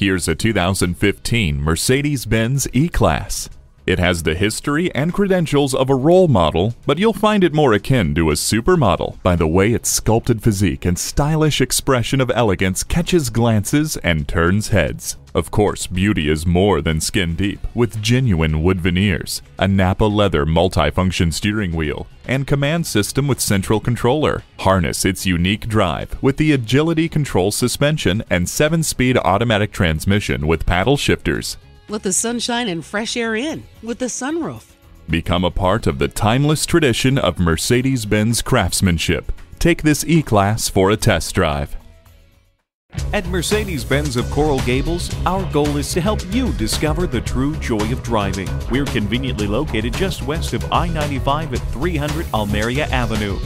Here's a 2015 Mercedes-Benz E-Class. It has the history and credentials of a role model, but you'll find it more akin to a supermodel by the way its sculpted physique and stylish expression of elegance catches glances and turns heads. Of course, beauty is more than skin deep, with genuine wood veneers, a Nappa leather multifunction steering wheel, and COMAND system with central controller. Harness its unique drive with the agility control suspension and 7-speed automatic transmission with paddle shifters. Let the sunshine and fresh air in with the sunroof. Become a part of the timeless tradition of Mercedes-Benz craftsmanship. Take this E-Class for a test drive. At Mercedes Benz of Coral Gables, our goal is to help you discover the true joy of driving. We're conveniently located just west of I 95 at 300 Almeria Avenue.